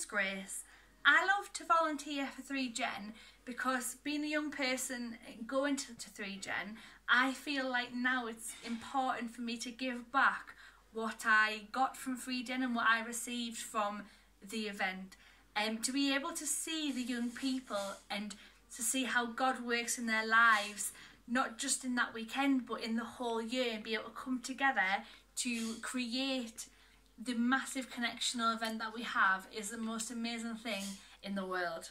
name's Grace. I love to volunteer for 3Gen because being a young person going to, to 3Gen, I feel like now it's important for me to give back what I got from 3Gen and what I received from the event. Um, to be able to see the young people and to see how God works in their lives, not just in that weekend, but in the whole year, and be able to come together to create the massive connectional event that we have is the most amazing thing in the world.